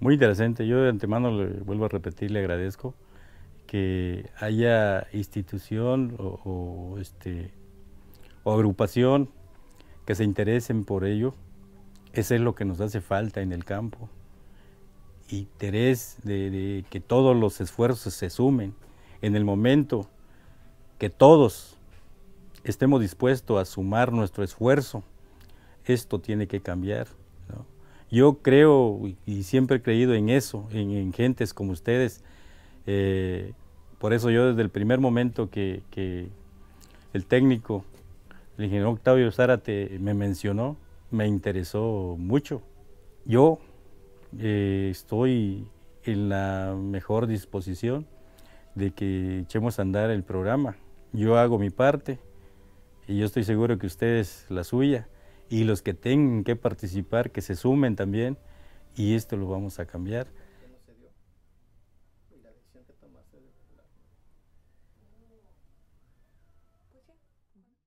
Muy interesante. Yo de antemano le vuelvo a repetir, le agradezco que haya institución o, este, o agrupación que se interesen por ello. Eso es lo que nos hace falta en el campo. Interés de que todos los esfuerzos se sumen. En el momento que todos estemos dispuestos a sumar nuestro esfuerzo, esto tiene que cambiar. Yo creo y siempre he creído en eso, en, en gentes como ustedes. Eh, por eso yo desde el primer momento que, que, el técnico, el ingeniero Octavio Zárate me mencionó, me interesó mucho. Yo eh, estoy en la mejor disposición de que echemos a andar el programa. Yo hago mi parte y yo estoy seguro que ustedes la suya y los que tengan que participar, que se sumen también y esto lo vamos a cambiar.